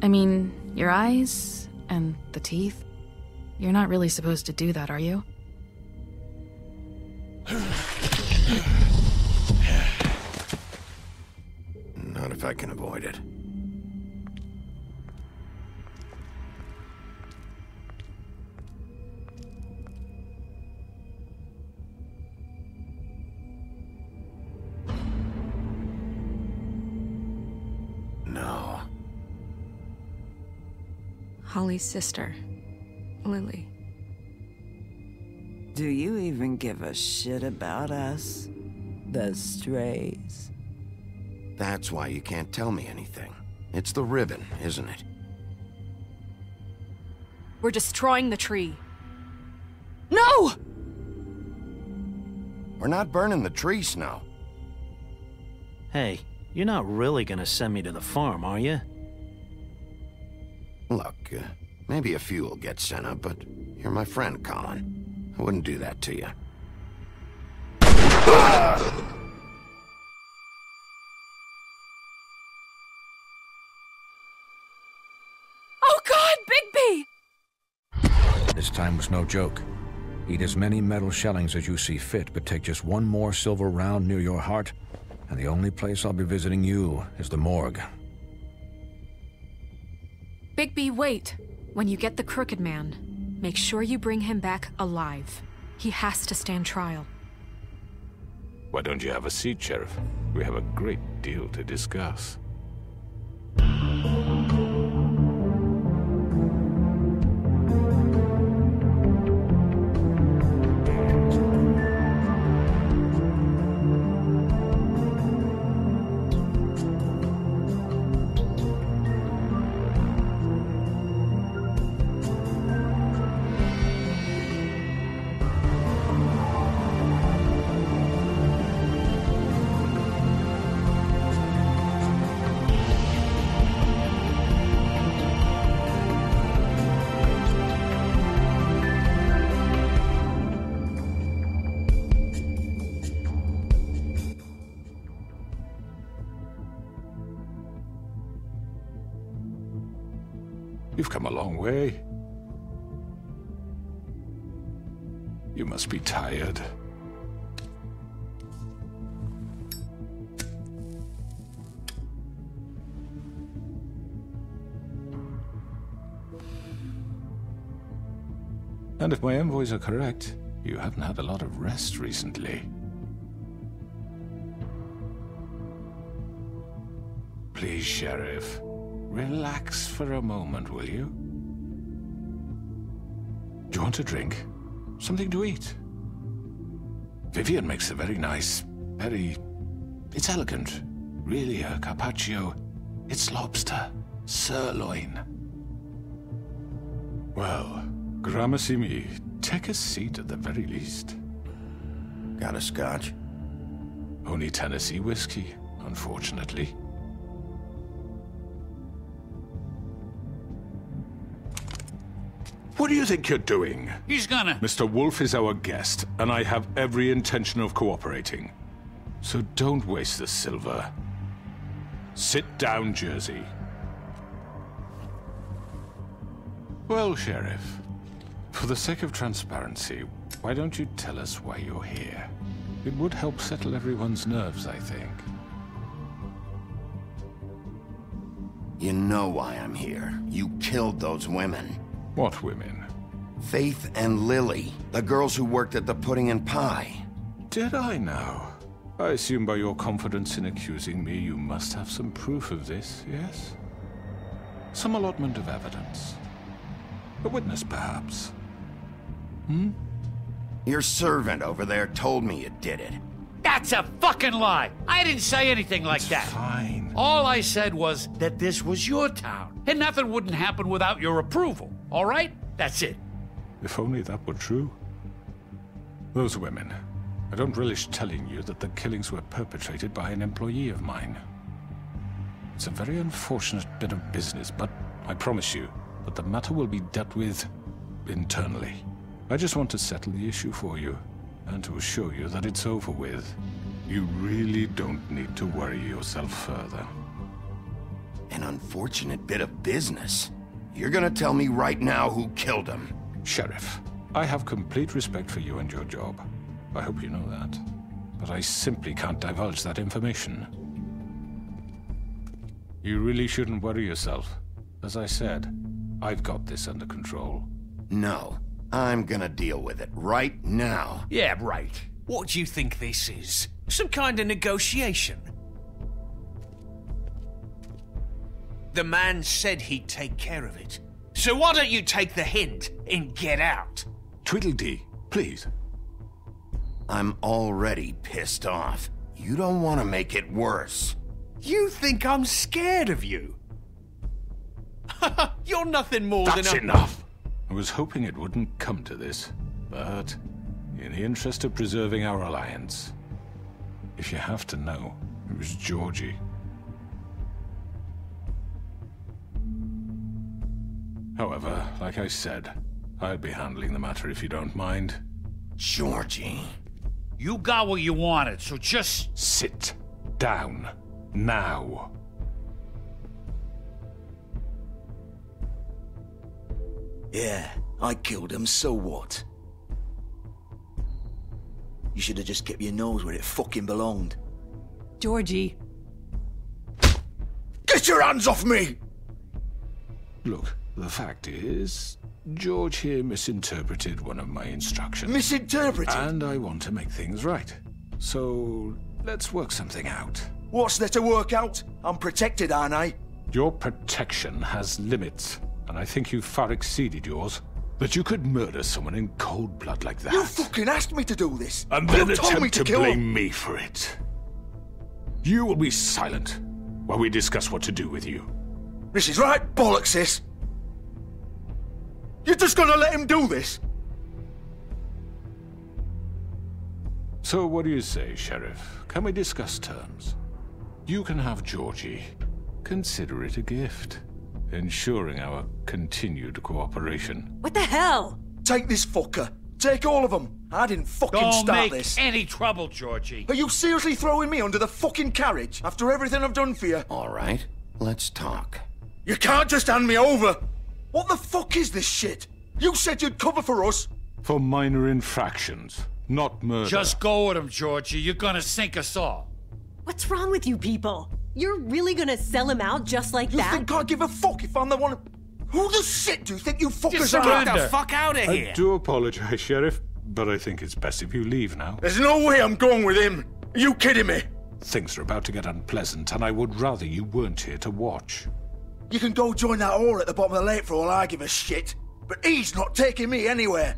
I mean, your eyes and the teeth. You're not really supposed to do that, are you? Not if I can avoid it. Holly's sister, Lily. Do you even give a shit about us? The strays. That's why you can't tell me anything. It's the ribbon, isn't it? We're destroying the tree. No! We're not burning the tree, Snow. Hey, you're not really gonna send me to the farm, are you? Look, uh, maybe a few will get sent up, but you're my friend, Colin. I wouldn't do that to you. Oh God, Bigby! This time was no joke. Eat as many metal shellings as you see fit, but take just one more silver round near your heart, and the only place I'll be visiting you is the morgue. Bigby, wait. When you get the Crooked Man, make sure you bring him back alive. He has to stand trial. Why don't you have a seat, Sheriff? We have a great deal to discuss. You've come a long way. You must be tired. And if my envoys are correct, you haven't had a lot of rest recently. Please, Sheriff, relax for a moment, will you? Do you want a drink? Something to eat? Vivian makes a very nice, very... It's elegant. Really a carpaccio. It's lobster. Sirloin. Well, gramercy me. Take a seat at the very least. Got a scotch? Only Tennessee whiskey, unfortunately. What do you think you're doing? He's gonna... Mr. Wolf is our guest, and I have every intention of cooperating. So don't waste the silver. Sit down, Jersey. Well, Sheriff, for the sake of transparency, why don't you tell us why you're here? It would help settle everyone's nerves, I think. You know why I'm here. You killed those women. What women? Faith and Lily, the girls who worked at the Pudding and Pie. Did I now? I assume by your confidence in accusing me, you must have some proof of this, yes? Some allotment of evidence. A witness, perhaps. Hmm? Your servant over there told me you did it. That's a fucking lie. I didn't say anything like that. Fine. All I said was that this was your town, and nothing wouldn't happen without your approval. All right? That's it. If only that were true. Those women. I don't relish telling you that the killings were perpetrated by an employee of mine. It's a very unfortunate bit of business, but I promise you that the matter will be dealt with internally. I just want to settle the issue for you, and to assure you that it's over with. You really don't need to worry yourself further. An unfortunate bit of business. You're gonna tell me right now who killed him. Sheriff, I have complete respect for you and your job. I hope you know that. But I simply can't divulge that information. You really shouldn't worry yourself. As I said, I've got this under control. No. I'm gonna deal with it right now. Yeah, right. What do you think this is? Some kind of negotiation? The man said he'd take care of it. So why don't you take the hint and get out? Tweedledee, please. I'm already pissed off. You don't want to make it worse. You think I'm scared of you? You're nothing more That's than a... enough! I was hoping it wouldn't come to this, but in the interest of preserving our alliance, if you have to know, it was Georgie. However, like I said, I'll be handling the matter if you don't mind. Georgie. You got what you wanted, so just Sit down. Now. Yeah, I killed him, so what? You should have just kept your nose where it fucking belonged. Georgie. Get your hands off me! Look, the fact is, George here misinterpreted one of my instructions. Misinterpreted? And I want to make things right. So, let's work something out. What's there to work out? I'm protected, aren't I? Your protection has limits, and I think you've far exceeded yours. That you could murder someone in cold blood like that. You fucking asked me to do this! and then you told attempt me to, to blame him! me for it. You will be silent while we discuss what to do with you. This is right bollocks, sis! You're just gonna let him do this? So what do you say, Sheriff? Can we discuss terms? You can have Georgie. Consider it a gift, ensuring our continued cooperation. What the hell? Take this fucker. Take all of them. I didn't fucking don't start make this. any trouble, Georgie. Are you seriously throwing me under the fucking carriage after everything I've done for you? All right, let's talk. You can't just hand me over! What the fuck is this shit? You said you'd cover for us! For minor infractions, not murder. Just go with him, Georgie. You're gonna sink us all. What's wrong with you people? You're really gonna sell him out just like You that? You think I give a fuck if I'm the one? Who the shit do you think you fuckers Just are? Get the fuck out of I here! do apologize, Sheriff, but I think it's best if you leave now. There's no way I'm going with him. Are you kidding me? Things are about to get unpleasant, and I would rather you weren't here to watch. You can go join that whore at the bottom of the lake for all I give a shit. But he's not taking me anywhere.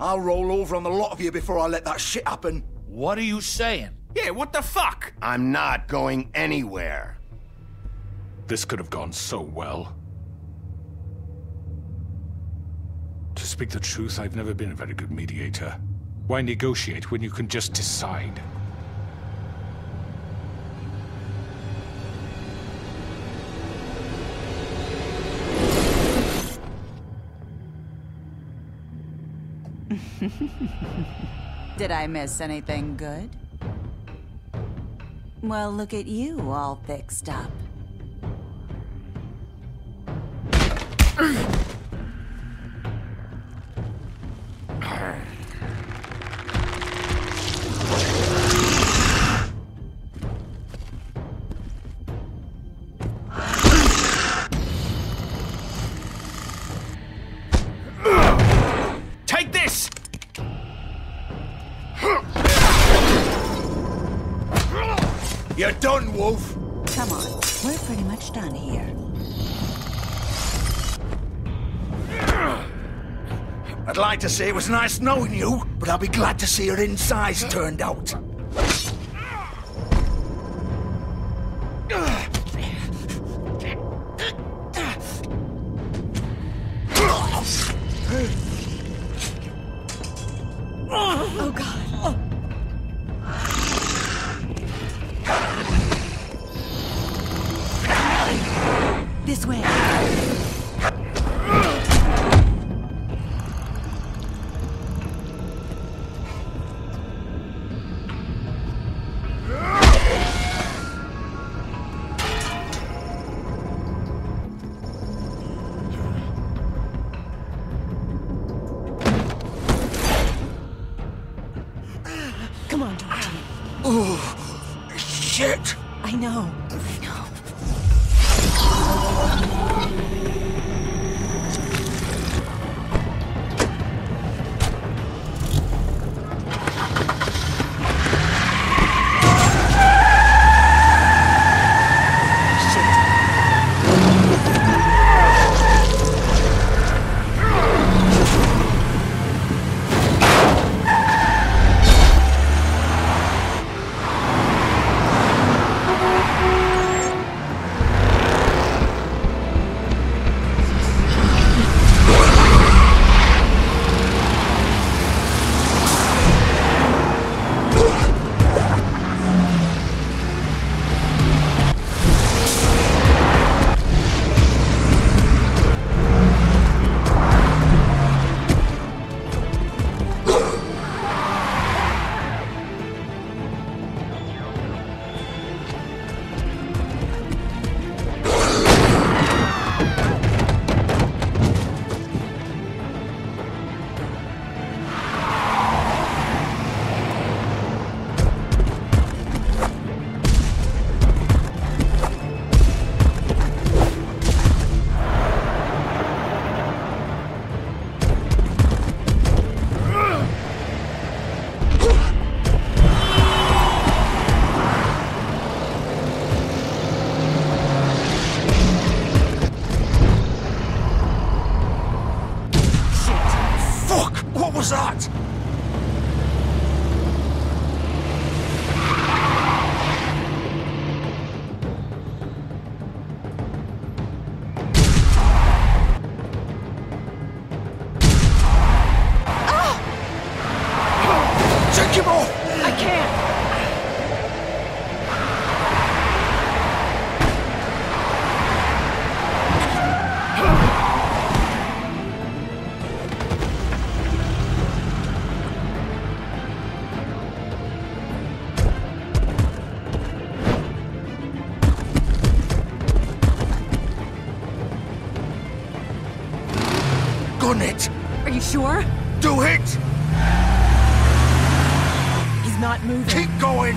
I'll roll over on the lot of you before I let that shit happen. What are you saying? Yeah, what the fuck? I'm not going anywhere. This could have gone so well. To speak the truth, I've never been a very good mediator. Why negotiate when you can just decide? Did I miss anything good? Well, look at you, all fixed up. to say it was nice knowing you, but I'll be glad to see your insides turned out. Gun it! Are you sure? Do it! He's not moving. Keep going!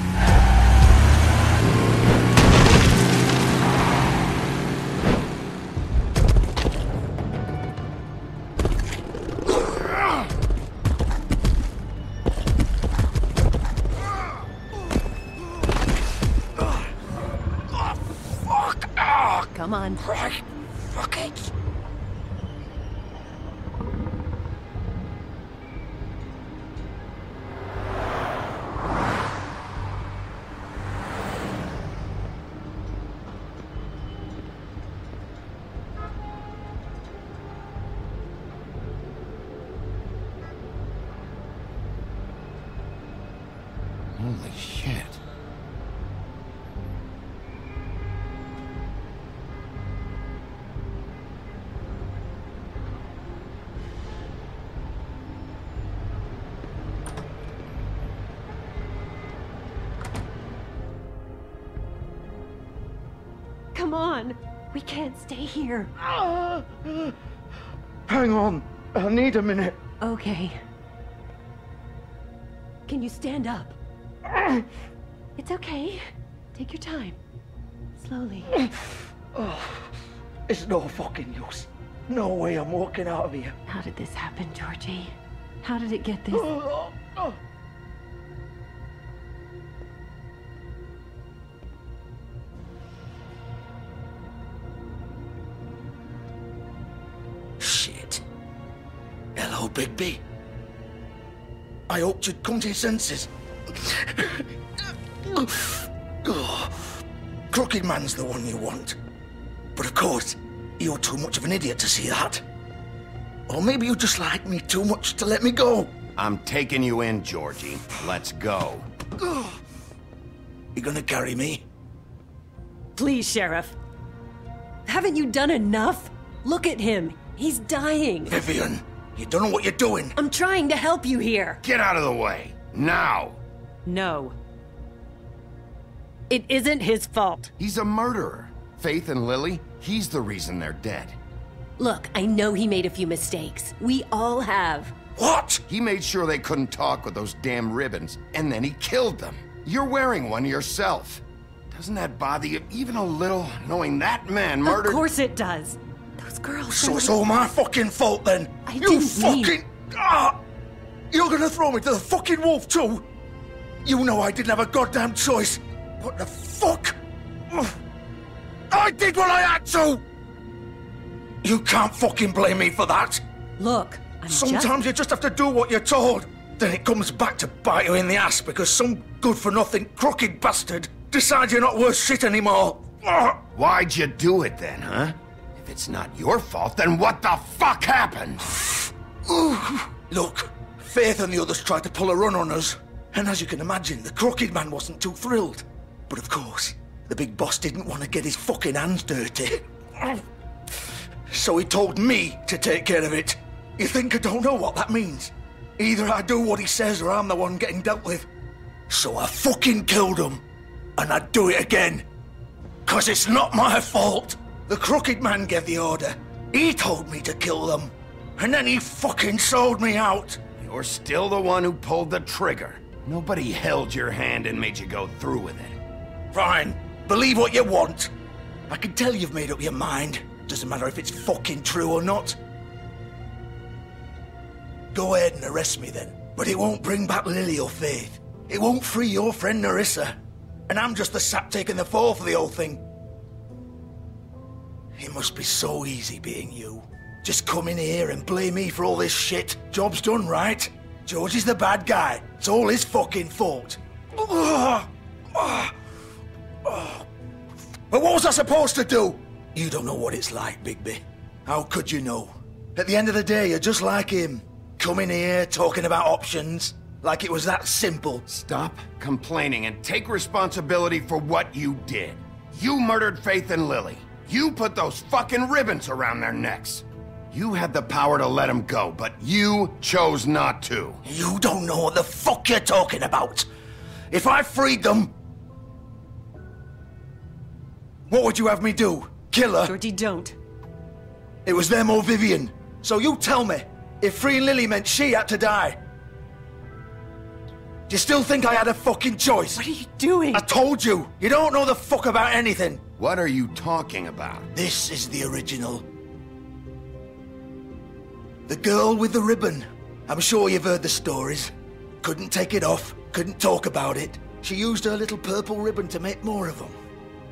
Come on. We can't stay here. Hang on. I need a minute. Okay. Can you stand up? It's okay. Take your time. Slowly. Oh, it's no fucking use. No way I'm walking out of here. How did this happen, Georgie? How did it get this? Oh, Bigby. I hoped you'd come to your senses. Oh, Crooked Man's the one you want. But of course, you're too much of an idiot to see that. Or maybe you just like me too much to let me go. I'm taking you in, Georgie. Let's go. You gonna carry me? Please, Sheriff. Haven't you done enough? Look at him. He's dying. Vivian, you don't know what you're doing. I'm trying to help you here. Get out of the way. Now. No. It isn't his fault. He's a murderer. Faith and Lily, he's the reason they're dead. Look, I know he made a few mistakes. We all have. What? He made sure they couldn't talk with those damn ribbons, and then he killed them. You're wearing one yourself. Doesn't that bother you even a little, knowing that man murdered... Of course it does. Those girls. So it's all my fucking fault then. I you didn't mean- fucking. Ah! You're gonna throw me to the fucking wolf too? You know I didn't have a goddamn choice. What the fuck? I did what I had to. You can't fucking blame me for that. Look, I'm Sometimes just... you just have to do what you're told. Then it comes back to bite you in the ass because some good-for-nothing crooked bastard decides you're not worth shit anymore. Why'd you do it then, huh? It's not your fault, then what the fuck happened? Look, Faith and the others tried to pull a run on us. And as you can imagine, the crooked man wasn't too thrilled. But of course, the big boss didn't want to get his fucking hands dirty. So he told me to take care of it. You think I don't know what that means? Either I do what he says or I'm the one getting dealt with. So I fucking killed him. And I'd do it again. Cause it's not my fault. The crooked man gave the order. He told me to kill them. And then he fucking sold me out. You're still the one who pulled the trigger. Nobody held your hand and made you go through with it. Fine. Believe what you want. I can tell you've made up your mind. Doesn't matter if it's fucking true or not. Go ahead and arrest me then. But it won't bring back Lily or Faith. It won't free your friend Nerissa. And I'm just the sap taking the fall for the whole thing. It must be so easy being you. Just come in here and blame me for all this shit. Job's done, right? George is the bad guy. It's all his fucking fault. But what was I supposed to do? You don't know what it's like, Bigby. How could you know? At the end of the day, you're just like him. Coming here, talking about options. Like it was that simple. Stop complaining and take responsibility for what you did. You murdered Faith and Lily. You put those fucking ribbons around their necks. You had the power to let them go, but you chose not to. You don't know what the fuck you're talking about. If I freed them... What would you have me do? Kill her? Georgie, don't. It was them or Vivian. So you tell me, if freeing Lily meant she had to die. Do you still think I had a fucking choice? What are you doing? I told you, you don't know the fuck about anything. What are you talking about? This is the original. The girl with the ribbon. I'm sure you've heard the stories. Couldn't take it off, couldn't talk about it. She used her little purple ribbon to make more of them.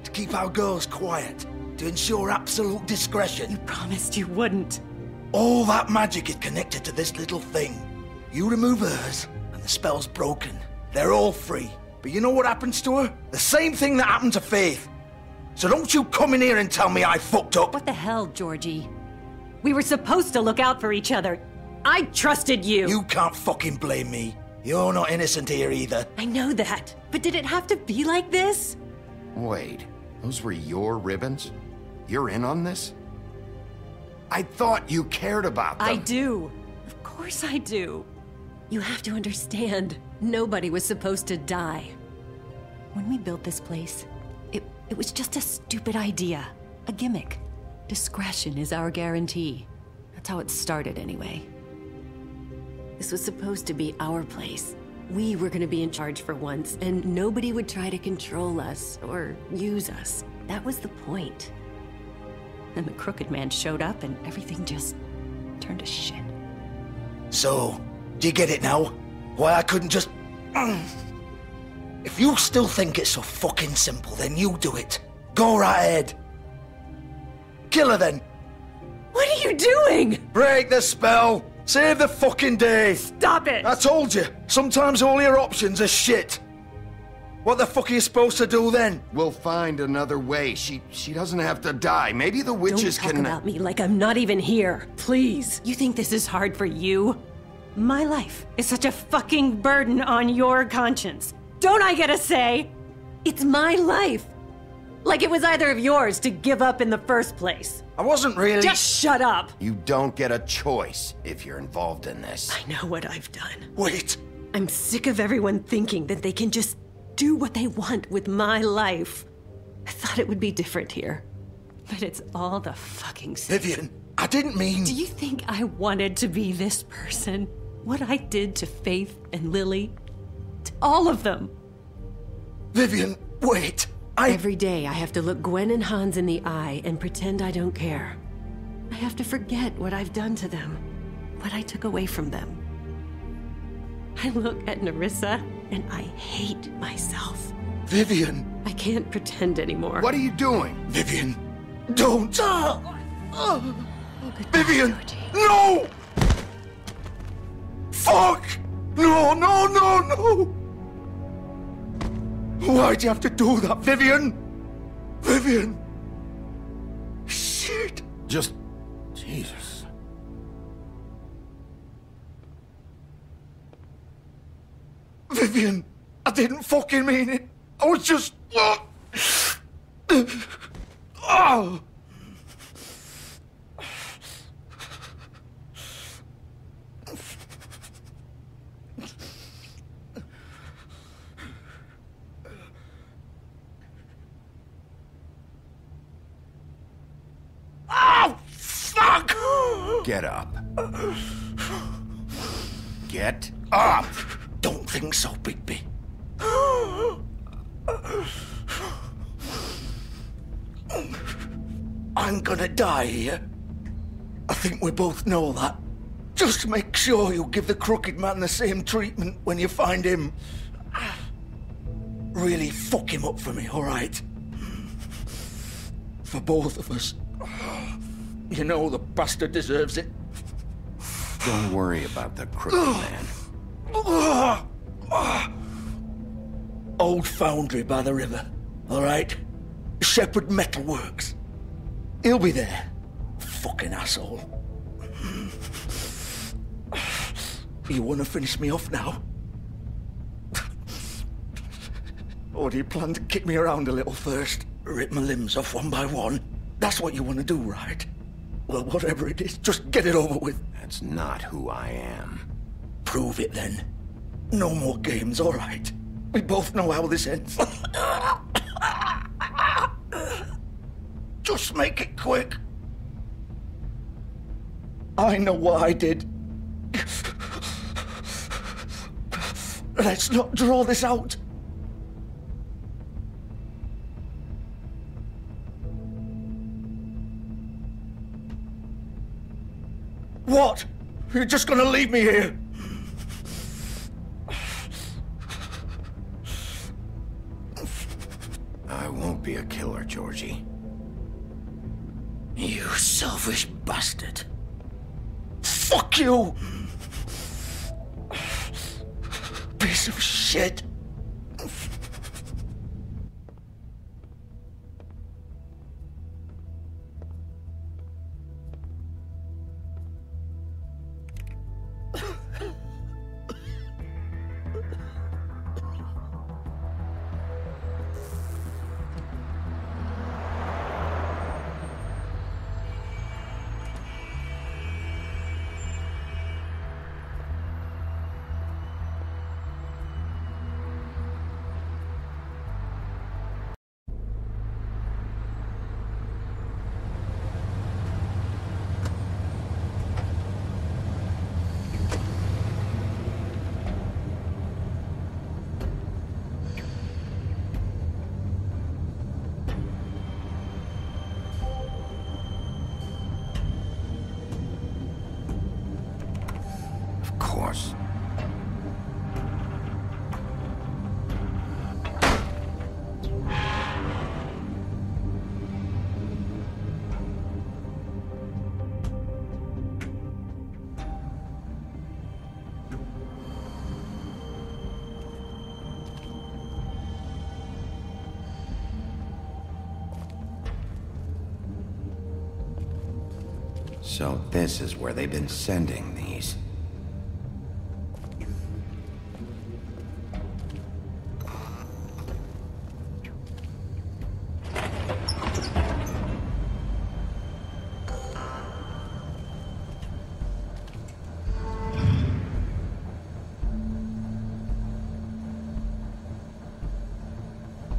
To keep our girls quiet. To ensure absolute discretion. You promised you wouldn't. All that magic is connected to this little thing. You remove hers, and the spell's broken. They're all free. But you know what happens to her? The same thing that happened to Faith. So don't you come in here and tell me I fucked up. What the hell, Georgie? We were supposed to look out for each other. I trusted you. You can't fucking blame me. You're not innocent here either. I know that. But did it have to be like this? Wait, those were your ribbons? You're in on this? I thought you cared about them. I do. Of course I do. You have to understand, nobody was supposed to die. When we built this place, it, was just a stupid idea. A gimmick. Discretion is our guarantee. That's how it started, anyway. This was supposed to be our place. We were gonna be in charge for once, and nobody would try to control us or use us. That was the point. Then the crooked man showed up, and everything just turned to shit. So, do you get it now? Why I couldn't just. If you still think it's so fucking simple, then you do it. Go right ahead. Kill her then. What are you doing? Break the spell. Save the fucking day. Stop it! I told you. Sometimes all your options are shit. What the fuck are you supposed to do then? We'll find another way. She she doesn't have to die. Maybe the witches Don't talk can. about me like I'm not even here. Please. You think this is hard for you? My life is such a fucking burden on your conscience. Don't I get a say? It's my life. Like it was either of yours to give up in the first place. I wasn't really. Just shut up. You don't get a choice if you're involved in this. I know what I've done. Wait. I'm sick of everyone thinking that they can just do what they want with my life. I thought it would be different here. But it's all the fucking same. Vivian, I didn't mean. Do you think I wanted to be this person? What I did to Faith and Lily? To all of them? Vivian, wait. I. Every day I have to look Gwen and Hans in the eye and pretend I don't care. I have to forget what I've done to them, what I took away from them. I look at Nerissa and I hate myself. Vivian. I can't pretend anymore. What are you doing? Vivian, don't. Oh, oh. Vivian, oh, no! Fuck! No, no, no, no! Why'd you have to do that, Vivian? Vivian! Shit! Just. Jesus. Vivian, I didn't fucking mean it. I was just. Oh! Oh, fuck! Get up. Get up! Don't think so, Bigby. I'm gonna die here. I think we both know that. Just make sure you give the crooked man the same treatment when you find him. Really fuck him up for me, alright? For both of us. You know the bastard deserves it. Don't worry about the crooked man. Old foundry by the river, alright? Shepherd Metalworks. He'll be there. Fucking asshole. You wanna finish me off now? Or do you plan to kick me around a little first? Rip my limbs off one by one? That's what you wanna do, right? Well, whatever it is, just get it over with. That's not who I am. Prove it then. No more games, alright? We both know how this ends. Just make it quick. I know what I did. Let's not draw this out. What? You're just gonna leave me here? I won't be a killer, Georgie. You selfish bastard. Fuck you! Piece of shit. So this is where they've been sending these.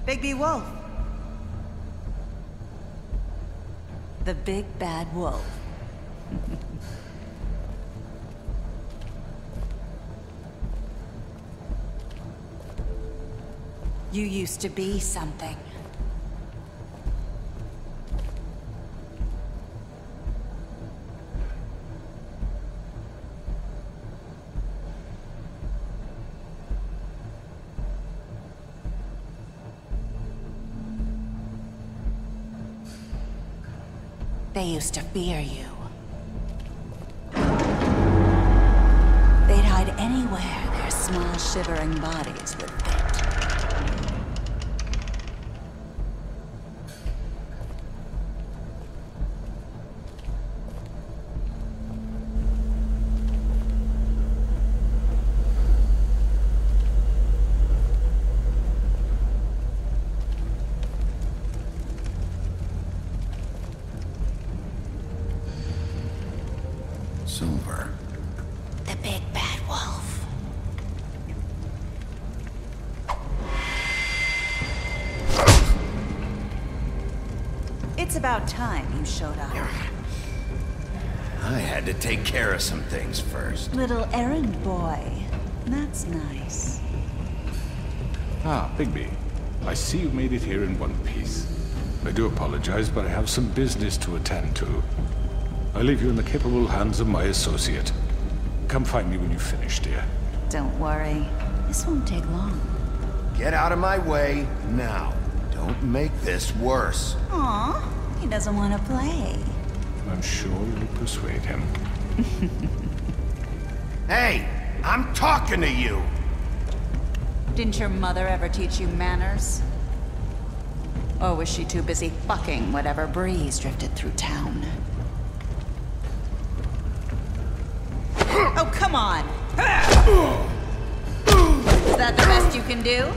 Bigby Wolf. The big bad wolf. You used to be something. They used to fear you. They'd hide anywhere their small shivering bodies would fit. Silver. The big bad wolf. It's about time you showed up. I had to take care of some things first. Little errand boy. That's nice. Ah, Bigby. I see you made it here in one piece. I do apologize, but I have some business to attend to. I leave you in the capable hands of my associate. Come find me when you finish, dear. Don't worry. This won't take long. Get out of my way now. Don't make this worse. Aw, he doesn't want to play. I'm sure you'll persuade him. Hey, I'm talking to you. Didn't your mother ever teach you manners? Or was she too busy fucking whatever breeze drifted through town? Oh, come on! Is that the best you can do?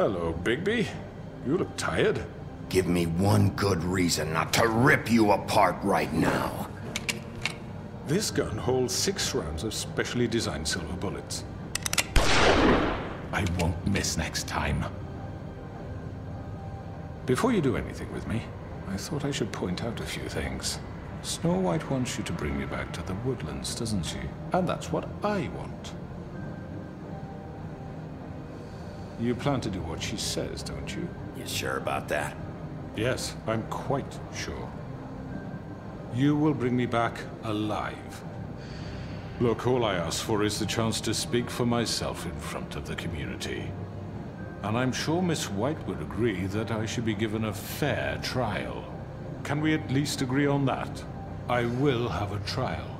Hello, Bigby. You look tired. Give me one good reason not to rip you apart right now. This gun holds six rounds of specially designed silver bullets. I won't miss next time. Before you do anything with me, I thought I should point out a few things. Snow White wants you to bring me back to the woodlands, doesn't she? And that's what I want. You plan to do what she says, don't you? You sure about that? Yes, I'm quite sure. You will bring me back alive. Look, all I ask for is the chance to speak for myself in front of the community. And I'm sure Miss White would agree that I should be given a fair trial. Can we at least agree on that? I will have a trial.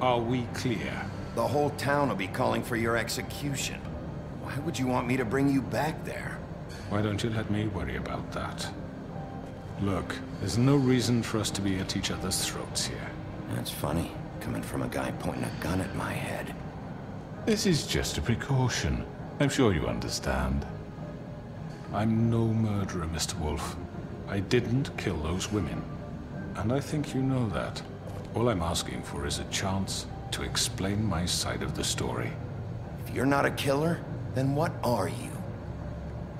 Are we clear? The whole town will be calling for your execution. Why would you want me to bring you back there? Why don't you let me worry about that? Look, there's no reason for us to be at each other's throats here. That's funny, coming from a guy pointing a gun at my head. This is just a precaution. I'm sure you understand. I'm no murderer, Mr. Wolf. I didn't kill those women. And I think you know that. All I'm asking for is a chance to explain my side of the story. If you're not a killer, then what are you?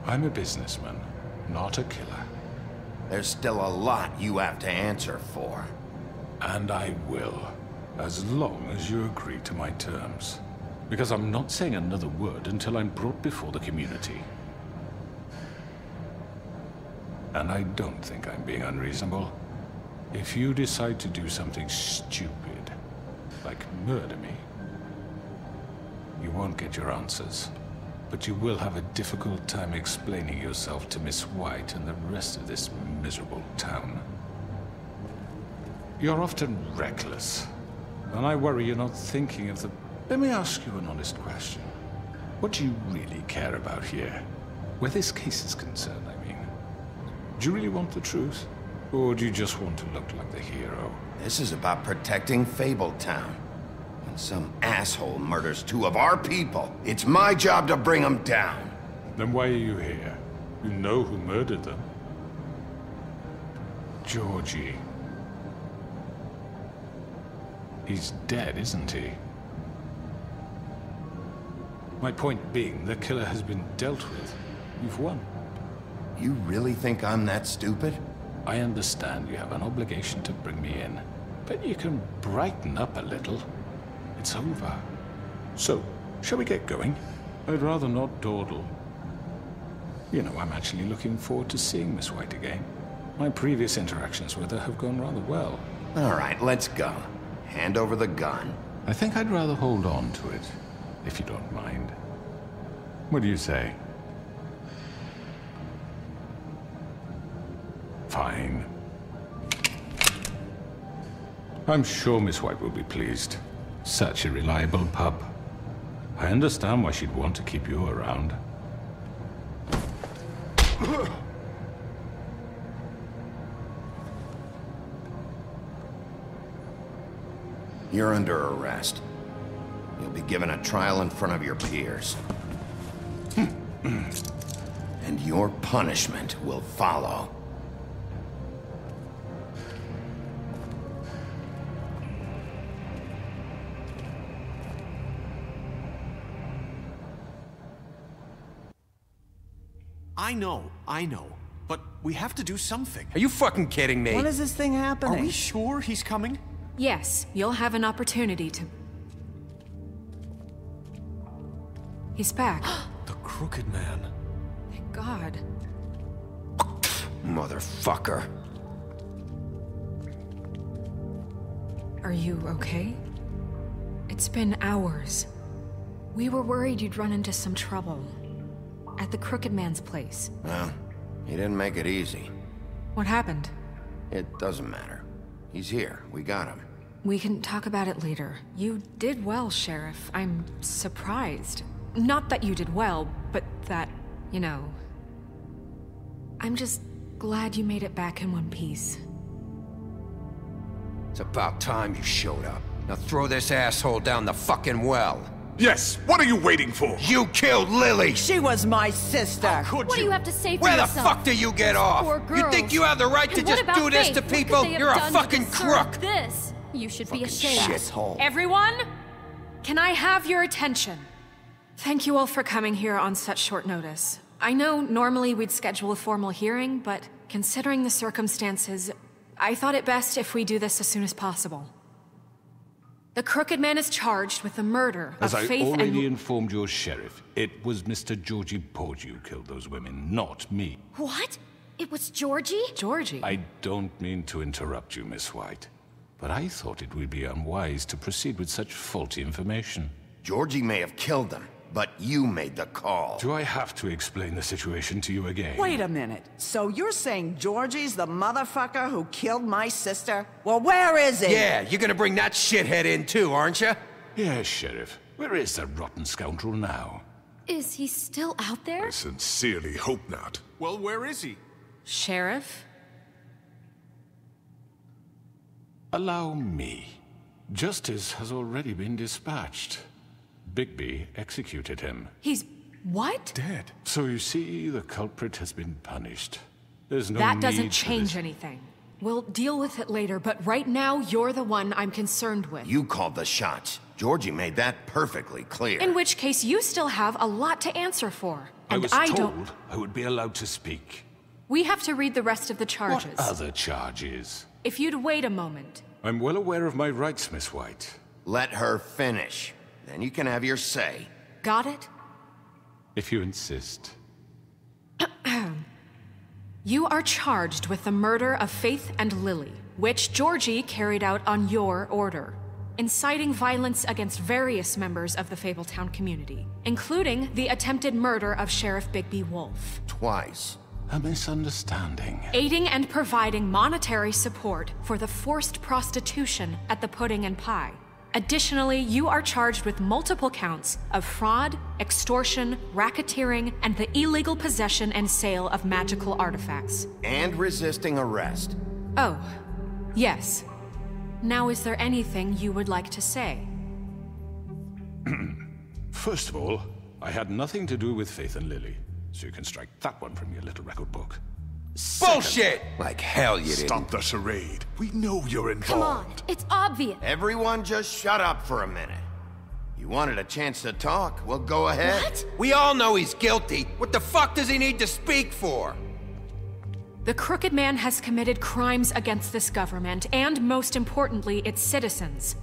I'm a businessman, not a killer. There's still a lot you have to answer for. And I will, as long as you agree to my terms. Because I'm not saying another word until I'm brought before the community. And I don't think I'm being unreasonable. If you decide to do something stupid, like murder me, you won't get your answers. But you will have a difficult time explaining yourself to Miss White and the rest of this miserable town. You're often reckless, and I worry you're not thinking of the... Let me ask you an honest question. What do you really care about here? Where this case is concerned, I mean. Do you really want the truth? Or do you just want to look like the hero? This is about protecting Fabletown. Some asshole murders two of our people, it's my job to bring them down. Then why are you here? You know who murdered them. Georgie. He's dead, isn't he? My point being, the killer has been dealt with. You've won. You really think I'm that stupid? I understand you have an obligation to bring me in, but you can brighten up a little. It's over. So, shall we get going? I'd rather not dawdle. You know, I'm actually looking forward to seeing Miss White again. My previous interactions with her have gone rather well. All right, let's go. Hand over the gun. I think I'd rather hold on to it, if you don't mind. What do you say? Fine. I'm sure Miss White will be pleased. Such a reliable pup. I understand why she'd want to keep you around. You're under arrest. You'll be given a trial in front of your peers. Hmm. and your punishment will follow. Know, I know. But we have to do something. Are you fucking kidding me? When is this thing happening? Are we sure he's coming? Yes, you'll have an opportunity to... He's back. the Crooked Man. Thank God. Motherfucker. Are you okay? It's been hours. We were worried you'd run into some trouble. At the Crooked Man's place. Well, he didn't make it easy. What happened? It doesn't matter. He's here. We got him. We can talk about it later. You did well, Sheriff. I'm surprised. Not that you did well, but that, you know... I'm just glad you made it back in one piece. It's about time you showed up. Now throw this asshole down the fucking well. Yes, what are you waiting for? You killed Lily! She was my sister. How could What do you have to say for Where the fuck do you get off? Poor You think you have the right to And what just about do this Faith? to What could people? they You're a done to fucking crook! This. You should be ashamed. Shithole. Everyone, can I have your attention? Thank you all for coming here on such short notice. I know normally we'd schedule a formal hearing, but considering the circumstances, I thought it best if we do this as soon as possible. The Crooked Man is charged with the murder As of I Faith already and... informed your sheriff, it was Mr. Georgie Porgy who killed those women, not me. What? It was Georgie? Georgie? I don't mean to interrupt you, Miss White, but I thought it would be unwise to proceed with such faulty information. Georgie may have killed them, but you made the call. Do I have to explain the situation to you again? Wait a minute. So you're saying Georgie's the motherfucker who killed my sister? Well, where is he? Yeah, you're gonna bring that shithead in too, aren't you? Yes, Sheriff. Where is that rotten scoundrel now? Is he still out there? I sincerely hope not. Well, where is he? Sheriff? Allow me. Justice has already been dispatched. Bigby executed him. He's... what? Dead. So you see, the culprit has been punished. There's no that doesn't for change anything. We'll deal with it later, but right now, you're the one I'm concerned with. You called the shots. Georgie made that perfectly clear. In which case, you still have a lot to answer for. And I And was I told don't... I would be allowed to speak. We have to read the rest of the charges. What other charges? If you'd wait a moment. I'm well aware of my rights, Miss White. Let her finish. Then you can have your say. Got it? If you insist. You are charged with the murder of Faith and Lily, which Georgie carried out on your order, inciting violence against various members of the Fabletown community, including the attempted murder of Sheriff Bigby Wolf. Twice. A misunderstanding. Aiding and providing monetary support for the forced prostitution at the Pudding and Pie. Additionally, you are charged with multiple counts of fraud, extortion, racketeering, and the illegal possession and sale of magical artifacts. And resisting arrest. Oh, yes. Now, is there anything you would like to say? First of all, I had nothing to do with Faith and Lily, so you can strike that one from your little record book. Bullshit! Like hell you didn't. Stop the charade. We know you're involved. Come on, it's obvious. Everyone just shut up for a minute. You wanted a chance to talk? Well, go ahead. What? We all know he's guilty. What the fuck does he need to speak for? The Crooked Man has committed crimes against this government and, most importantly, its citizens.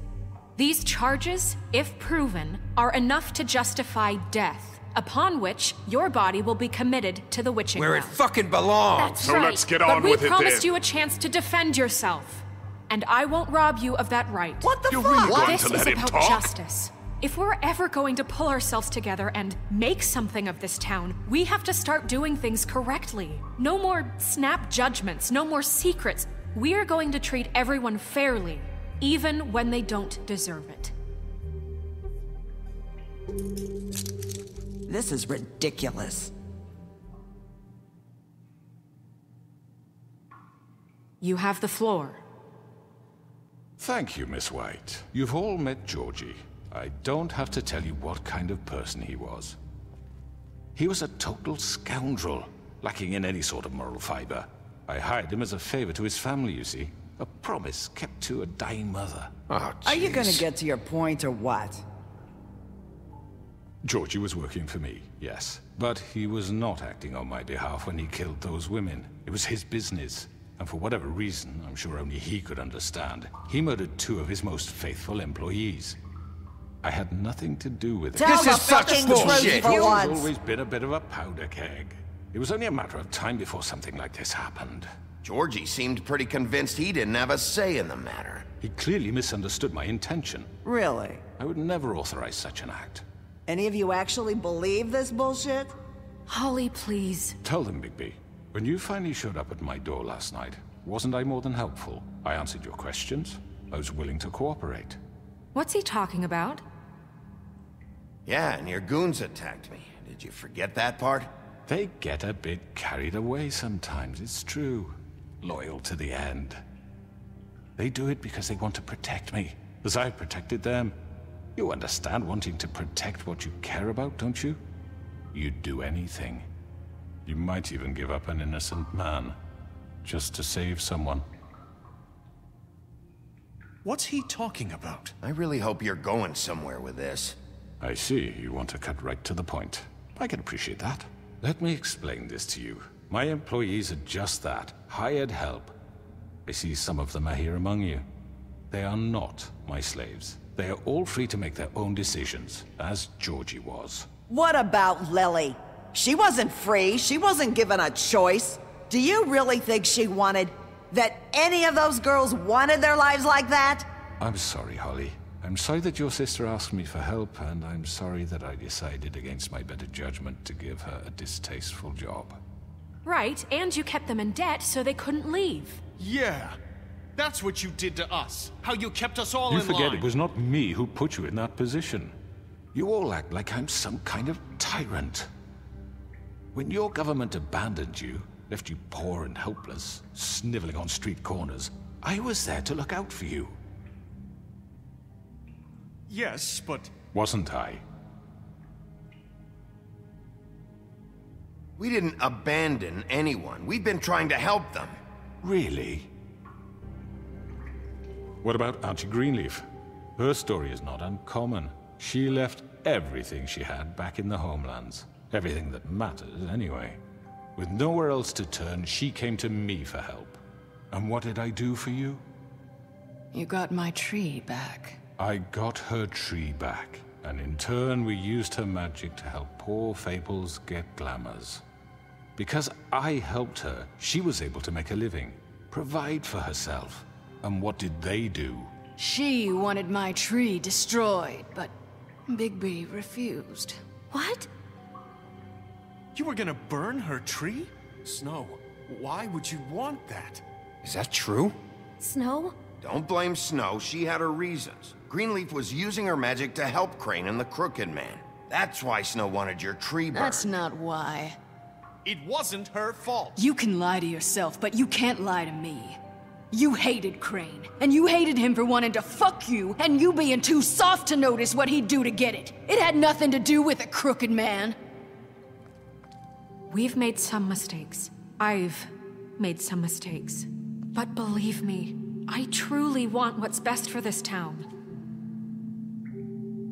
These charges, if proven, are enough to justify death, upon which your body will be committed to the witching Where it fucking belongs. That's So right. let's get But on we with it we promised then. you a chance to defend yourself, and I won't rob you of that right. What the You're fuck? really going This to is let him about talk? justice. If we're ever going to pull ourselves together and make something of this town, we have to start doing things correctly. No more snap judgments, no more secrets. We're going to treat everyone fairly, even when they don't deserve it. This is ridiculous. You have the floor. Thank you, Miss White. You've all met Georgie. I don't have to tell you what kind of person he was. He was a total scoundrel, lacking in any sort of moral fiber. I hired him as a favor to his family, you see. A promise kept to a dying mother. Oh, Are you gonna get to your point or what? Georgie was working for me, yes. But he was not acting on my behalf when he killed those women. It was his business. And for whatever reason, I'm sure only he could understand, he murdered two of his most faithful employees. I had nothing to do with it. Tell This is such fucking bullshit. truth for He's always been a bit of a powder keg. It was only a matter of time before something like this happened. Georgie seemed pretty convinced he didn't have a say in the matter. He clearly misunderstood my intention. Really? I would never authorize such an act. Any of you actually believe this bullshit? Holly, please. Tell them, Bigby. When you finally showed up at my door last night, wasn't I more than helpful? I answered your questions. I was willing to cooperate. What's he talking about? Yeah, and your goons attacked me. Did you forget that part? They get a bit carried away sometimes, it's true. Loyal to the end. They do it because they want to protect me, as I protected them. You understand wanting to protect what you care about, don't you? You'd do anything. You might even give up an innocent man, just to save someone. What's he talking about? I really hope you're going somewhere with this. I see you want to cut right to the point. I can appreciate that. Let me explain this to you. My employees are just that, hired help. I see some of them are here among you. They are not my slaves. They are all free to make their own decisions, as Georgie was. What about Lily? She wasn't free. She wasn't given a choice. Do you really think she wanted... that any of those girls wanted their lives like that? I'm sorry, Holly. I'm sorry that your sister asked me for help, and I'm sorry that I decided against my better judgment to give her a distasteful job. Right, and you kept them in debt so they couldn't leave. Yeah. That's what you did to us. How you kept us all in law. you forget line. it was not me who put you in that position. You all act like I'm some kind of tyrant. When your government abandoned you, left you poor and helpless, sniveling on street corners, I was there to look out for you. Yes, but Wasn't I? We didn't abandon anyone. We've been trying to help them. Really? What about Auntie Greenleaf? Her story is not uncommon. She left everything she had back in the homelands. Everything that mattered, anyway. With nowhere else to turn, she came to me for help. And what did I do for you? You got my tree back. I got her tree back, and in turn we used her magic to help poor Fables get glamours. Because I helped her, she was able to make a living, provide for herself. And what did they do? She wanted my tree destroyed, but Bigby refused. What? you were gonna burn her tree? Snow, why would you want that? Is that true? Snow? Don't blame Snow. She had her reasons. Greenleaf was using her magic to help Crane and the Crooked Man. That's why Snow wanted your tree burned. That's not why. It wasn't her fault. You can lie to yourself, but you can't lie to me. You hated Crane, and you hated him for wanting to fuck you, and you being too soft to notice what he'd do to get it. It had nothing to do with a crooked man. We've made some mistakes. I've made some mistakes. But believe me, I truly want what's best for this town.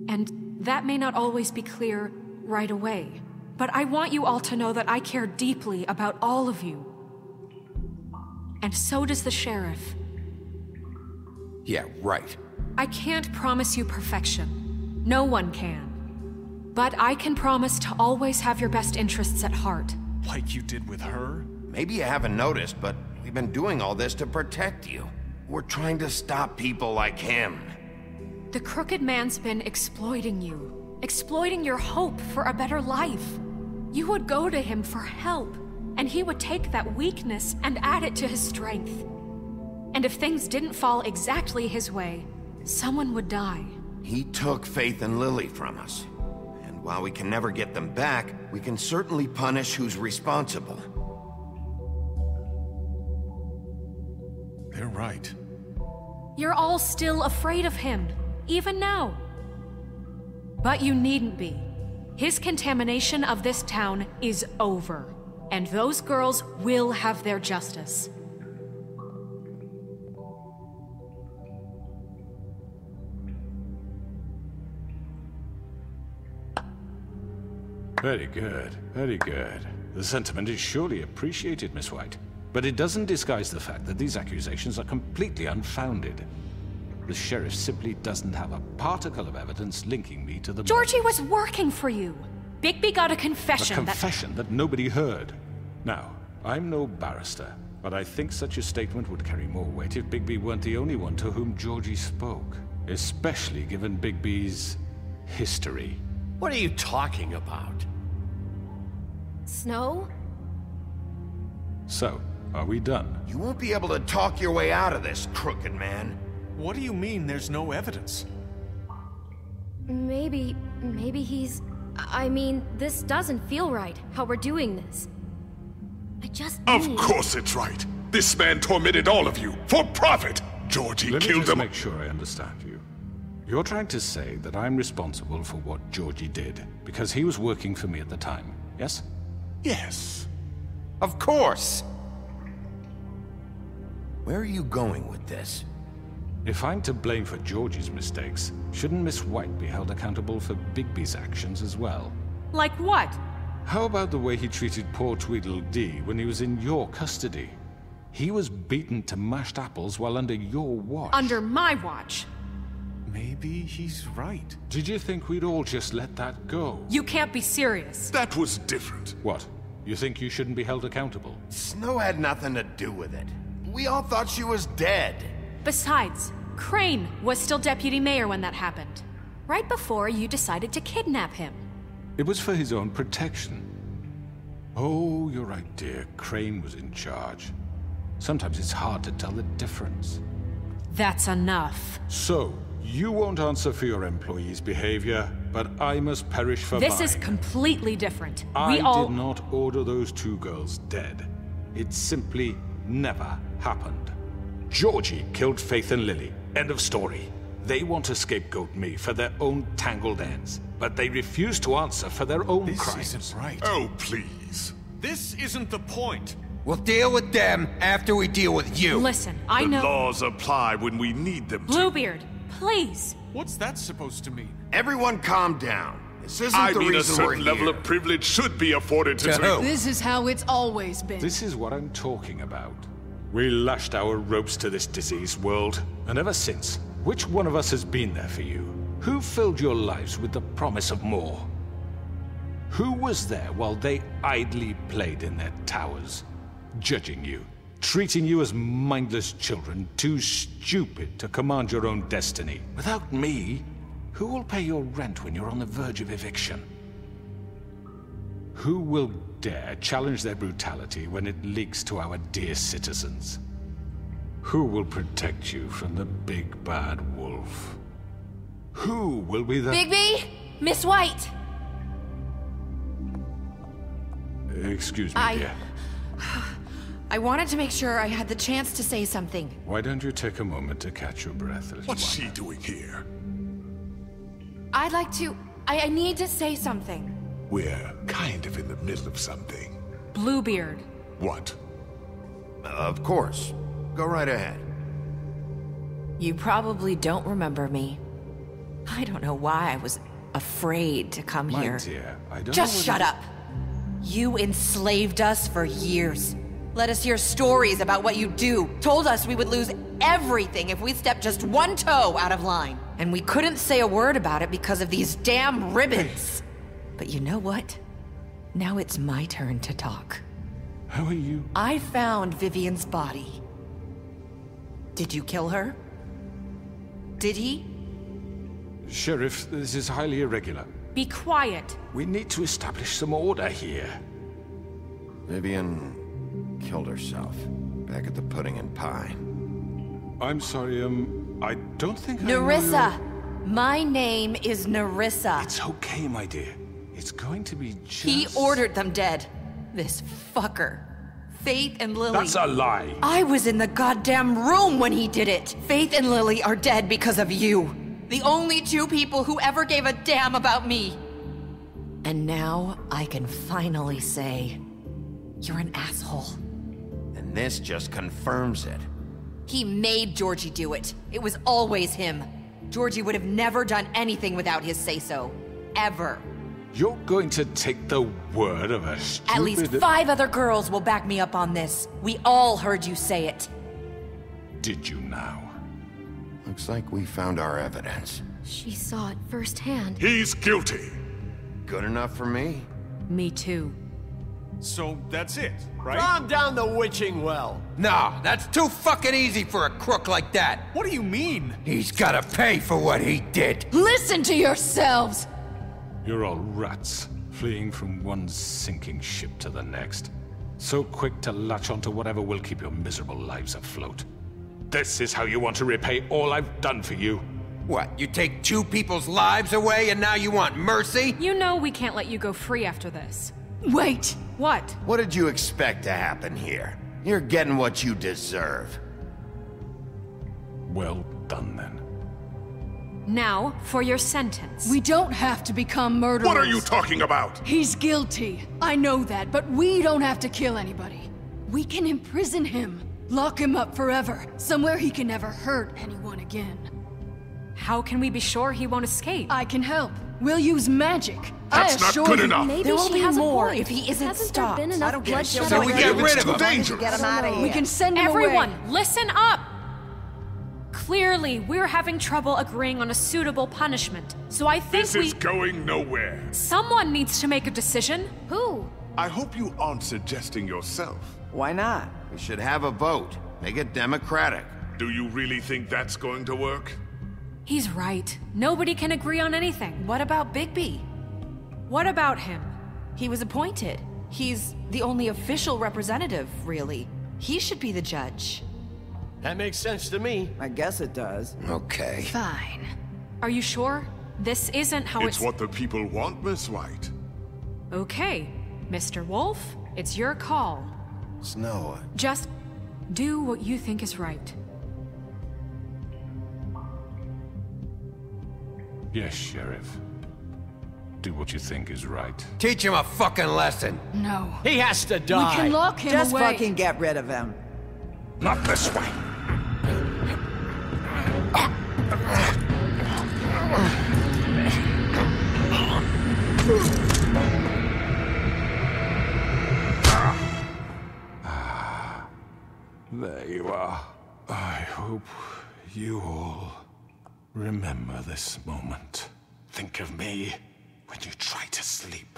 And that may not always be clear right away, but I want you all to know that I care deeply about all of you. And so does the sheriff. Yeah, right. I can't promise you perfection. No one can. But I can promise to always have your best interests at heart. Like you did with her? Maybe you haven't noticed, but we've been doing all this to protect you. We're trying to stop people like him. The crooked man's been exploiting you, exploiting your hope for a better life. You would go to him for help, and he would take that weakness and add it to his strength. And if things didn't fall exactly his way, someone would die. He took Faith and Lily from us. And while we can never get them back, we can certainly punish who's responsible. They're right. You're all still afraid of him, even now. But you needn't be. His contamination of this town is over, and those girls will have their justice. Very good, very good. The sentiment is surely appreciated, Miss White. But it doesn't disguise the fact that these accusations are completely unfounded. The sheriff simply doesn't have a particle of evidence linking me to the Georgie was working for you. Bigby got a confession. A confession that... nobody heard. Now, I'm no barrister, but I think such a statement would carry more weight if Bigby weren't the only one to whom Georgie spoke. Especially given Bigby's history. What are you talking about? Snow? So, are we done? You won't be able to talk your way out of this, crooked man. What do you mean there's no evidence? Maybe. maybe he's. I mean, this doesn't feel right, how we're doing this. I just. Of need- course it's right. This man tormented all of you for profit. Georgie Let me killed just them. make sure I understand you. You're trying to say that I'm responsible for what Georgie did, because he was working for me at the time, yes? Yes. Of course! Where are you going with this? If I'm to blame for Georgie's mistakes, shouldn't Miss White be held accountable for Bigby's actions as well? Like what? How about the way he treated poor Tweedledee when he was in your custody? He was beaten to mashed apples while under your watch. Under my watch. Maybe he's right. Did you think we'd all just let that go? You can't be serious. That was different. What? You think you shouldn't be held accountable? Snow had nothing to do with it. We all thought she was dead. Besides, Crane was still deputy mayor when that happened. Right before you decided to kidnap him. It was for his own protection. Oh, you're right, dear. Crane was in charge. Sometimes it's hard to tell the difference. That's enough. So, you won't answer for your employees' behavior, but I must perish for This mine. is completely different. I we all. did not order those two girls dead. It simply never happened. Georgie killed Faith and Lily. End of story. They want to scapegoat me for their own tangled ends, but they refuse to answer for their own This crimes. isn't right. Oh, please. This isn't the point. We'll deal with them after we deal with you. Listen, I the know. laws apply when we need them to. Bluebeard, please. What's that supposed to mean? Everyone calm down. This isn't I the mean, a reason we're certain level here. of privilege should be afforded to, To who? This is how it's always been. This is what I'm talking about. We lashed our ropes to this diseased world, and ever since, which one of us has been there for you? Who filled your lives with the promise of more? Who was there while they idly played in their towers, judging you, treating you as mindless children, too stupid to command your own destiny? Without me, who will pay your rent when you're on the verge of eviction? Who will dare challenge their brutality when it leaks to our dear citizens? Who will protect you from the big bad wolf? Who will be the. Bigby? Miss White! Excuse me, I- dear. I wanted to make sure I had the chance to say something. Why don't you take a moment to catch your breath, little What's one? she doing here? I'd like to. I, I need to say something. We're kind of in the middle of something. Bluebeard. What? Of course. Go right ahead. You probably don't remember me. I don't know why I was afraid to come My here. dear, I don't Just shut it- up. You enslaved us for years. Let us hear stories about what you do. Told us we would lose everything if we stepped just one toe out of line. And we couldn't say a word about it because of these damn ribbons. But you know what? Now it's my turn to talk. How are you? I found Vivian's body. Did you kill her? Did he? Sheriff, this is highly irregular. Be quiet. We need to establish some order here. Vivian killed herself back at the Pudding and Pie. I'm sorry, um, I don't think I Nerissa! My name is Nerissa. It's okay, my dear. It's going to be just... He ordered them dead. This fucker. Faith and Lily. That's a lie. I was in the goddamn room when he did it. Faith and Lily are dead because of you. The only two people who ever gave a damn about me. And now I can finally say, you're an asshole. And this just confirms it. He made Georgie do it. It was always him. Georgie would have never done anything without his say so. Ever. You're going to take the word of a stupid... At least five other girls will back me up on this. We all heard you say it. Did you now? Looks like we found our evidence. She saw it firsthand. He's guilty. Good enough for me? Me too. So that's it, right? Calm down the witching well. Nah, that's too fucking easy for a crook like that. What do you mean? He's gotta pay for what he did. Listen to yourselves! You're all rats, fleeing from one sinking ship to the next. So quick to latch onto whatever will keep your miserable lives afloat. This is how you want to repay all I've done for you. What, you take two people's lives away and now you want mercy? You know we can't let you go free after this. Wait! What? What did you expect to happen here? You're getting what you deserve. Well done then. Now, for your sentence. We don't have to become murderers. What are you talking about? He's guilty. I know that, but we don't have to kill anybody. We can imprison him. Lock him up forever. Somewhere he can never hurt anyone again. How can we be sure he won't escape? I can help. We'll use magic. That's I not assure good you. enough. Maybe There will she be more if he isn't Hasn't stopped. there been enough I don't get bloodshed it. So we get rid It's of too him. dangerous. Get him out of here. We can send him Everyone, away. listen up! Clearly, we're having trouble agreeing on a suitable punishment. So I think This we. is going nowhere. Someone needs to make a decision. Who? I hope you aren't suggesting yourself. Why not? We should have a vote. Make it democratic. Do you really think that's going to work? He's right. Nobody can agree on anything. What about Bigby? What about him? He was appointed. He's the only official representative, really. He should be the judge. That makes sense to me. I guess it does. Okay. Fine. Are you sure? This isn't how it's it's. what the people want, Miss White. Okay, Mr. Wolf, it's your call. Snow, uh, Just do what you think is right. Yes, Sheriff. Do what you think is right. Teach him a fucking lesson. No. He has to die! We die. can lock him Just away. fucking get rid of him. Not this way. Hope you all remember this moment. Think of me when you try to sleep.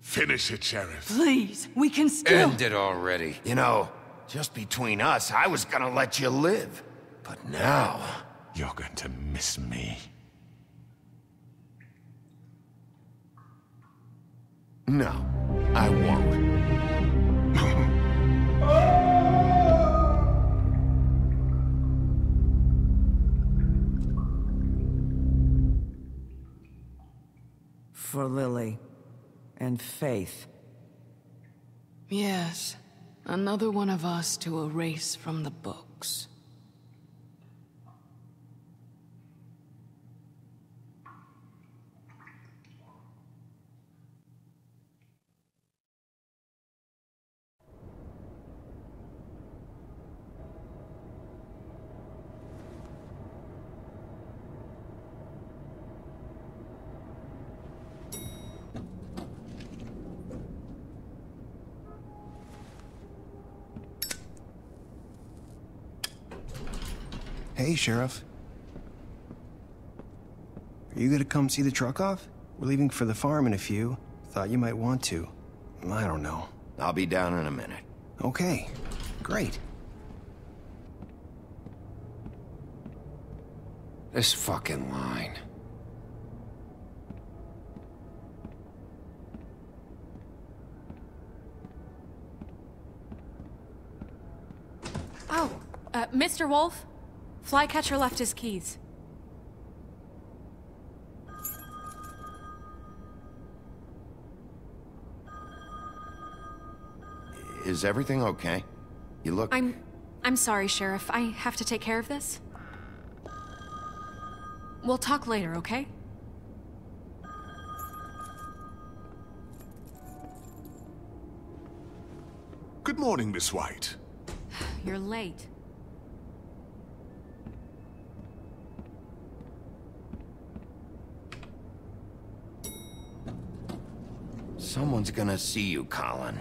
Finish it, Sheriff. Please, we can still. End it already. you know, just between us, I was gonna let you live. But now, You're going to miss me. no, I won't. For Lily. And Faith. Yes. Another one of us to erase from the books. Hey, Sheriff. Are you gonna come see the truck off? We're leaving for the farm in a few. Thought you might want to. I don't know. I'll be down in a minute. Okay, great. This fucking line. Oh, uh, Mr. Wolf, Flycatcher left his keys. Is everything okay? You look. I'm. I'm sorry, Sheriff. I have to take care of this. We'll talk later, okay? Good morning, Miss White. You're late. Someone's gonna see you, Colin.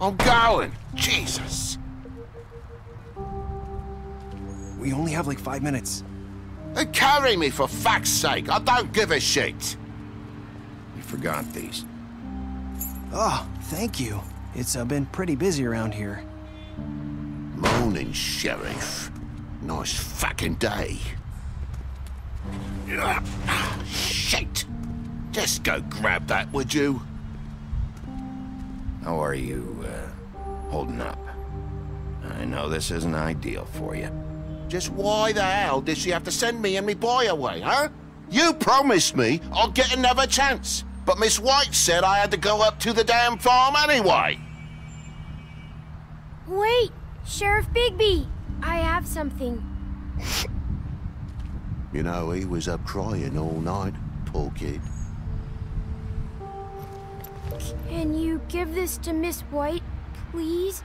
I'm going. Jesus. We only have like five minutes. They carry me for fuck's sake. I don't give a shit. You forgot these. Oh, thank you. It's uh, been pretty busy around here. Morning, Sheriff. Nice fucking day. Shit! Just go grab that, would you? How are you, uh, holding up? I know this isn't ideal for you. Just why the hell did she have to send me and me boy away, huh? You promised me I'd get another chance, but Miss White said I had to go up to the damn farm anyway. Wait! Sheriff Bigby! I have something. You know, he was up crying all night, poor kid. Can you give this to Miss White, please?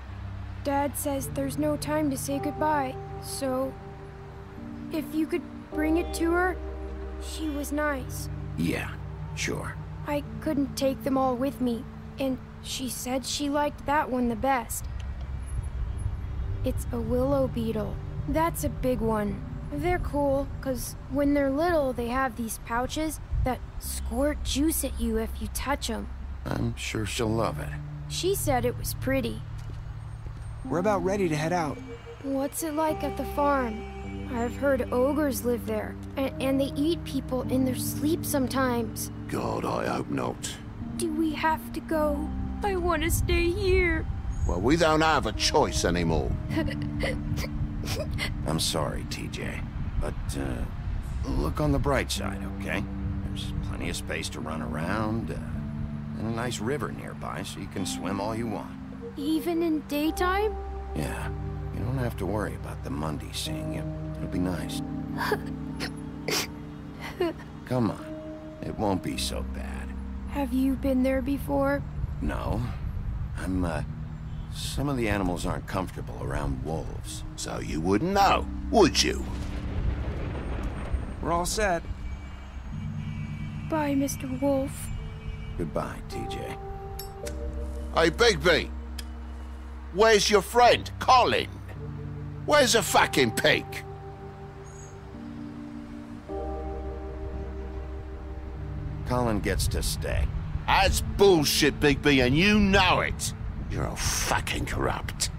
Dad says there's no time to say goodbye, so if you could bring it to her, she was nice. Yeah, sure. I couldn't take them all with me, and she said she liked that one the best. It's a willow beetle. That's a big one. They're cool, because when they're little, they have these pouches that squirt juice at you if you touch them. I'm sure she'll love it. She said it was pretty. We're about ready to head out. What's it like at the farm? I've heard ogres live there, and, and they eat people in their sleep sometimes. God, I hope not. Do we have to go? I want to stay here. Well, we don't have a choice anymore. I'm sorry, TJ, but uh, look on the bright side, okay? There's plenty of space to run around, uh, and a nice river nearby, so you can swim all you want. Even in daytime? Yeah, you don't have to worry about the Mundy seeing you. It'll be nice. Come on, it won't be so bad. Have you been there before? No, I'm, uh, some of the animals aren't comfortable around wolves. So you wouldn't know, would you? We're all set. Bye, Mr. Wolf. Goodbye, TJ. Hey, Bigby. Where's your friend, Colin? Where's the fucking pig? Colin gets to stay. That's bullshit, Bigby, and you know it. You're all fucking corrupt.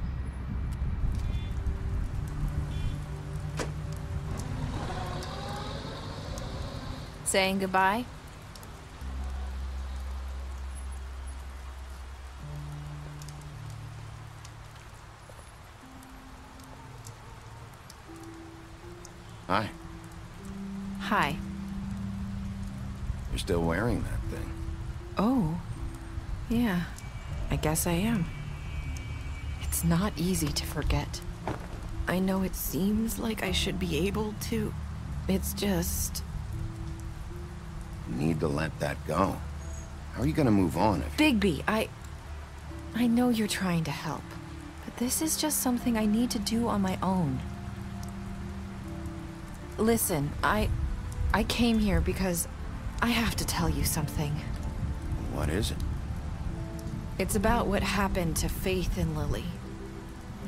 Saying goodbye? Hi. Hi. You're still wearing that thing. Oh. Yeah. I guess I am. It's not easy to forget. I know it seems like I should be able to. It's just. You need to let that go. How are you gonna move on if... Bigby, I. I know you're trying to help, but this is just something I need to do on my own. Listen, I. I came here because I have to tell you something. What is it? It's about what happened to Faith and Lily.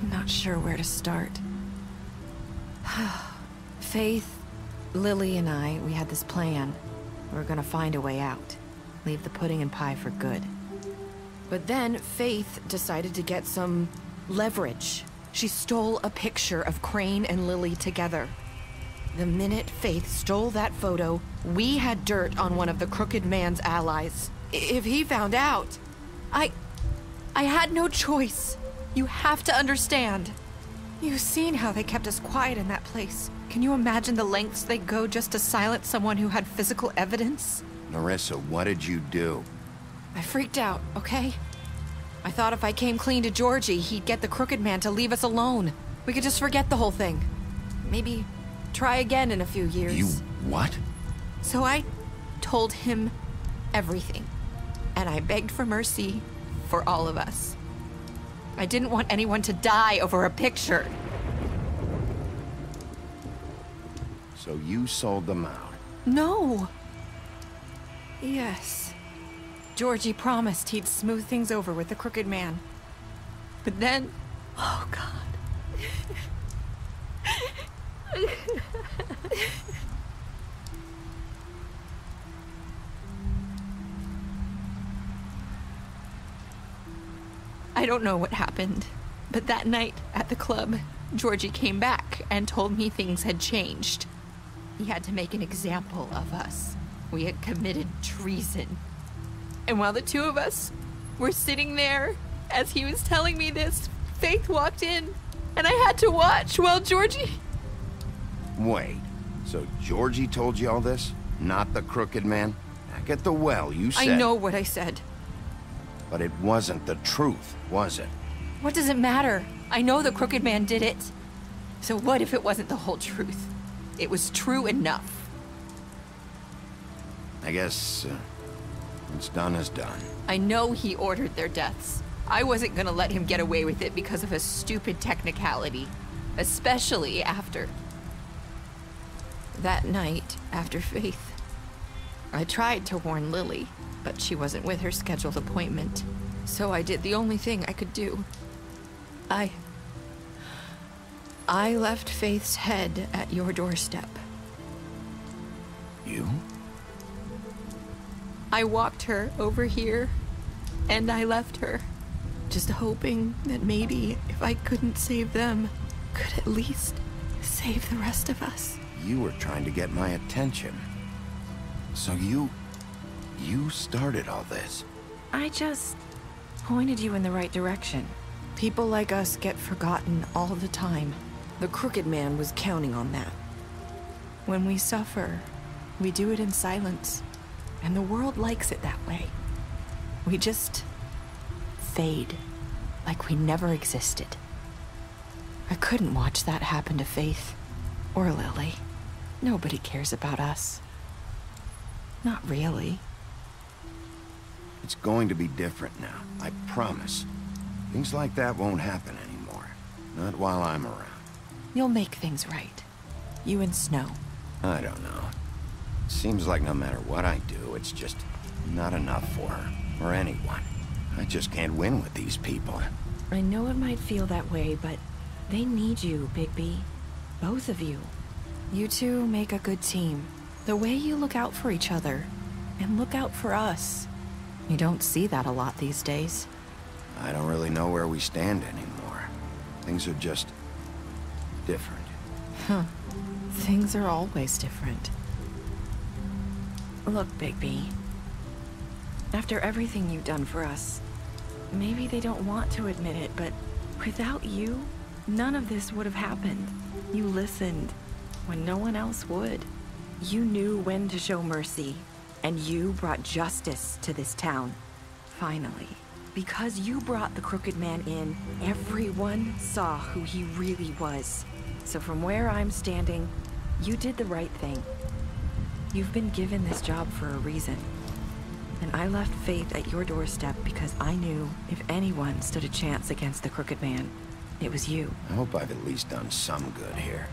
I'm not sure where to start. Faith, Lily, and I, we had this plan. We were gonna find a way out. Leave the pudding and pie for good. But then Faith decided to get some leverage. She stole a picture of Crane and Lily together. The minute Faith stole that photo, we had dirt on one of the Crooked Man's allies. If he found out, I... I had no choice. You have to understand. You've seen how they kept us quiet in that place. Can you imagine the lengths they go just to silence someone who had physical evidence? Nerissa, what did you do? I freaked out, okay? I thought if I came clean to Georgie, he'd get the Crooked Man to leave us alone. We could just forget the whole thing. Maybe try again in a few years. You... what? So I told him everything. And I begged for mercy for all of us. I didn't want anyone to die over a picture. So you sold them out. No. Yes. Georgie promised he'd smooth things over with the Crooked Man. But then... Oh, God. I don't know what happened. But that night at the club, Georgie came back and told me things had changed. He had to make an example of us. We had committed treason. And while the two of us were sitting there, as he was telling me this, Faith walked in, and I had to watch while Georgie. Wait, so Georgie told you all this? Not the crooked man? Back at the well, you said... I know what I said. But it wasn't the truth, was it? What does it matter? I know the crooked man did it. So what if it wasn't the whole truth? It was true enough. I guess, uh, what's done is done. I know he ordered their deaths. I wasn't gonna let him get away with it because of a stupid technicality. Especially after... That night, after Faith. I tried to warn Lily, but she wasn't with her scheduled appointment. So I did the only thing I could do. I... I left Faith's head at your doorstep. You? I walked her over here, and I left her. Just hoping that maybe if I couldn't save them, could at least save the rest of us. You were trying to get my attention. So you... you started all this. I just pointed you in the right direction. People like us get forgotten all the time. The Crooked Man was counting on that. When we suffer, we do it in silence. And the world likes it that way. We just fade, like we never existed. I couldn't watch that happen to Faith, or Lily. Nobody cares about us. Not really. It's going to be different now, I promise. Things like that won't happen anymore. Not while I'm around. You'll make things right. You and Snow. I don't know. Seems like no matter what I do, it's just not enough for her, or anyone. I just can't win with these people. I know it might feel that way, but they need you, Bigby. Both of you. You two make a good team. The way you look out for each other, and look out for us. You don't see that a lot these days. I don't really know where we stand anymore. Things are just... different. Huh. Things are always different. Look, Bigby. After everything you've done for us, maybe they don't want to admit it, but without you, none of this would have happened. You listened when no one else would. You knew when to show mercy, and you brought justice to this town. Finally. Because you brought the Crooked Man in, everyone saw who he really was. So from where I'm standing, you did the right thing. You've been given this job for a reason. And I left Faith at your doorstep because I knew if anyone stood a chance against the Crooked Man, it was you. I hope I've at least done some good here.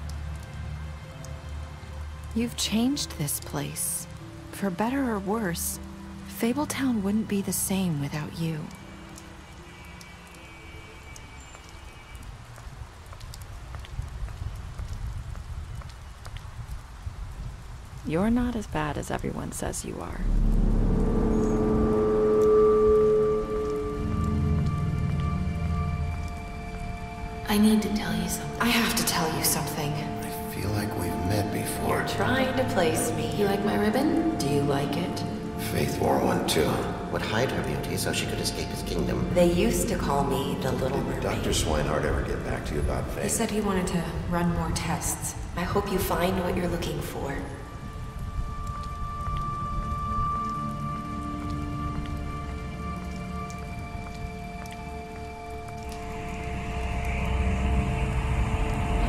You've changed this place. For better or worse, Fabletown wouldn't be the same without you. You're not as bad as everyone says you are. I need to tell you something. I have to tell you something. I feel like we've met before. You're trying to place me. You like my ribbon? Do you like it? Faith wore one too. Would hide her beauty so she could escape his kingdom. They used to call me the Little Did Mermaid. Dr. Swineheart ever get back to you about Faith? He said he wanted to run more tests. I hope you find what you're looking for.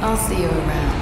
I'll see you around,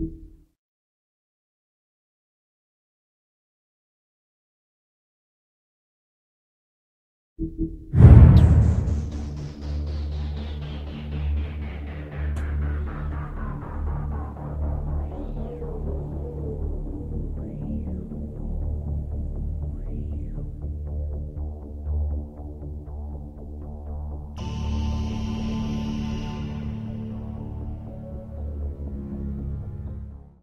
you